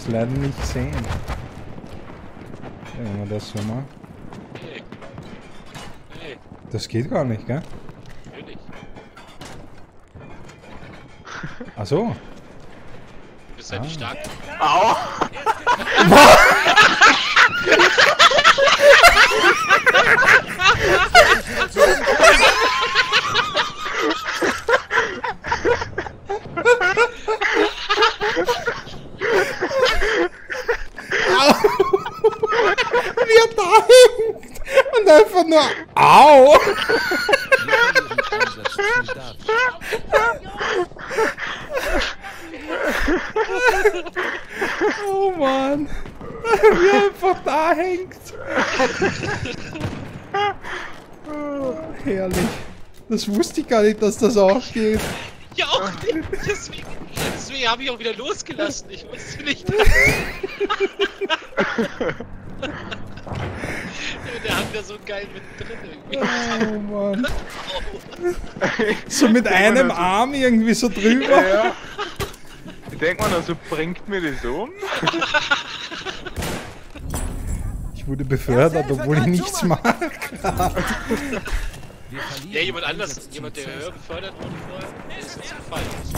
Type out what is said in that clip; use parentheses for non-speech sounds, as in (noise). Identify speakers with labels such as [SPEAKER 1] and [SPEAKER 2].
[SPEAKER 1] es leider nicht sehen. Ja, wenn wir das so.
[SPEAKER 2] Hey. Hey,
[SPEAKER 1] Das geht gar nicht, gell?
[SPEAKER 2] natürlich.
[SPEAKER 1] Ach so.
[SPEAKER 2] Du bist halt
[SPEAKER 1] Ah.
[SPEAKER 2] nicht stark.
[SPEAKER 3] Au! (laughs) (laughs) (laughs)
[SPEAKER 1] Wie er da hängt und einfach nur Au! Oh Mann! Wie er einfach da hängt! Herrlich. Das wusste ich gar nicht, dass das auch geht.
[SPEAKER 2] Ja, auch nicht. Deswegen, deswegen habe ich auch wieder losgelassen. Ich wusste nicht. Ja, Der hat ja so geil mit drin irgendwie.
[SPEAKER 1] Oh Mann. (laughs) So mit einem Arm irgendwie so drüber.
[SPEAKER 3] Ja. Ich denk mal, also bringt mir das um?
[SPEAKER 1] Ich wurde befördert, obwohl ich nichts mag. (laughs)
[SPEAKER 2] Ja, jemand anders, jemand, der höher gefördert wurde vorher, ist jetzt gefallen.